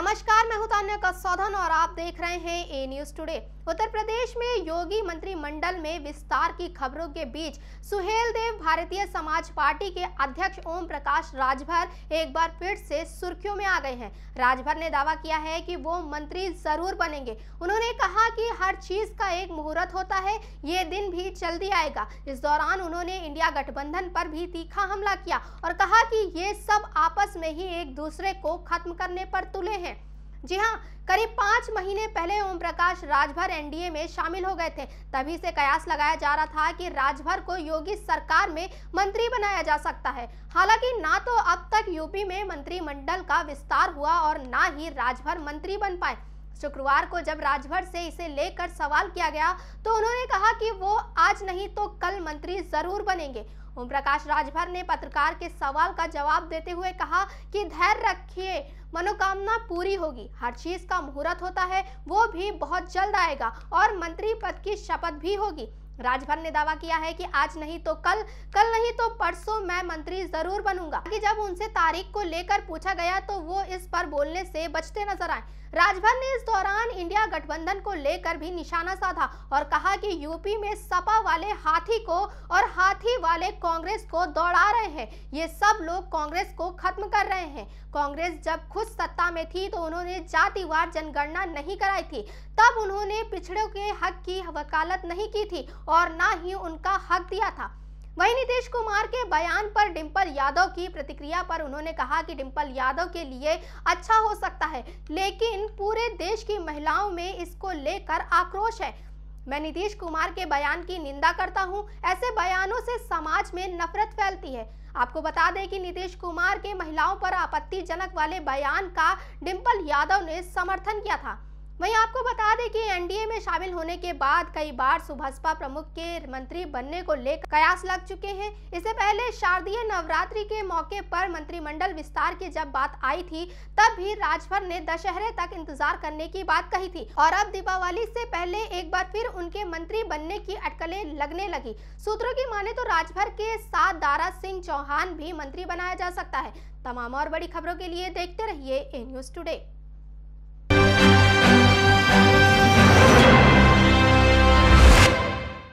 नमस्कार मैं हूँ तान्या का सौधन और आप देख रहे हैं ए न्यूज़ टुडे उत्तर प्रदेश में योगी मंत्रिमंडल में विस्तार की खबरों के बीच सुहेल देव भारतीय समाज पार्टी के अध्यक्ष ओम प्रकाश राजभर एक बार फिर से सुर्खियों में आ गए हैं। राजभर ने दावा किया है कि वो मंत्री ज़रूर बनेंगे। उन्होंने कहा कि हर चीज़ का एक मुहूर्त होता है, ये दिन भी जल्दी आएगा। इस दौरान उन्होंने इंडिया गठबंधन पर भी तीखा हमला किया और कहा कि ये सब आपस में ही एक दूसरे को खत्म करने पर तुले हैं। जी हाँ करीब पाँच महीने पहले ओम प्रकाश राजभर एनडीए में शामिल हो गए थे। तभी से कयास लगाया जा रहा था कि राजभर को योगी सरकार में मंत्री बनाया जा सकता है। हालाँकि ना तो अब तक यूपी में मंत्रिमंडल का विस्तार हुआ और ना ही राजभर मंत्री बन पाए। शुक्रवार को जब राजभर से इसे लेकर सवाल किया गया तो उन्होंने कहा कि वो आज नहीं तो कल मंत्री ज़रूर बनेंगे। ओम प्रकाश राजभर ने पत्रकार के सवाल का जवाब देते हुए कहा कि धैर्य रखिए, मनोकामना पूरी होगी। हर चीज़ का मुहूर्त होता है, वो भी बहुत जल्द आएगा और मंत्री पद की शपथ भी होगी। राजभर ने दावा किया है कि आज नहीं तो कल कल नहीं तो परसों मैं मंत्री ज़रूर बनूँगा। कि जब उनसे तारीख को लेकर पूछा गया तो वो इस पर बोलने से बचते नज़र आए। राजभर ने इस दौरान इंडिया गठबंधन को लेकर भी निशाना साधा और कहा कि यूपी में सपा वाले हाथी को और हाथी वाले कांग्रेस को दौड़ा रहे हैं। ये सब लोग कांग्रेस को खत्म कर रहे हैं। कांग्रेस जब खुद सत्ता में थी तो उन्होंने जातिवार जनगणना नहीं कराई थी। तब उन्होंने पिछड़ों के हक की वकालत नहीं की थी और ना ही उनका हक दिया था। वहीं नीतीश कुमार के बयान पर डिंपल यादव की प्रतिक्रिया पर उन्होंने कहा कि डिंपल यादव के लिए अच्छा हो सकता है, लेकिन पूरे देश की महिलाओं में इसको लेकर आक्रोश है। मैं नीतीश कुमार के बयान की निंदा करता हूँ, ऐसे बयानों से समाज में नफरत फैलती है। आपको बता दें कि नीतीश कुमार के महिलाओं पर आपत्तिजनक वाले बयान का डिंपल यादव ने समर्थन किया था। वहीं आपको बता दें कि एनडीए में शामिल होने के बाद कई बार सुभाषपा प्रमुख के मंत्री बनने को लेकर कयास लग चुके हैं। इससे पहले शारदीय नवरात्रि के मौके पर मंत्रिमंडल विस्तार की जब बात आई थी, तब भी राजभर ने दशहरे तक इंतज़ार करने की बात कही थी और अब दीपावली से पहले एक बार फिर उनके मंत्री बनने की अटकलें लगने लगी। सूत्रों की माने तो राजभर के साथ दारा सिंह चौहान भी मंत्री बनाया जा सकता है। तमाम और बड़ी खबरों के लिए देखते रहिए ए न्यूज़ टुडे